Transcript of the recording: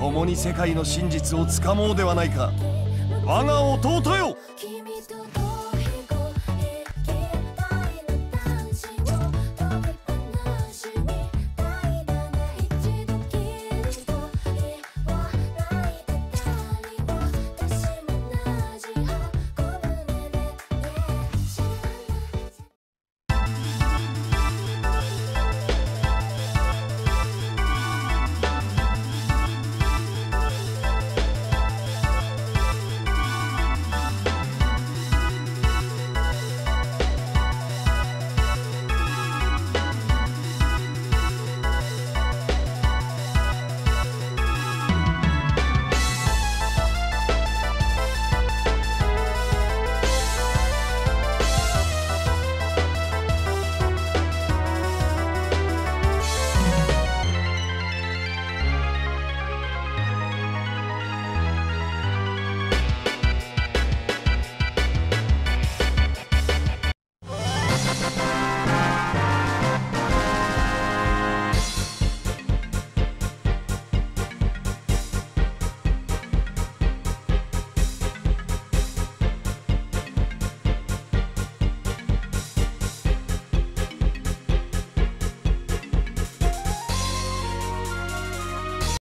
共に世界の真実をつかもうではないか。我が弟よ。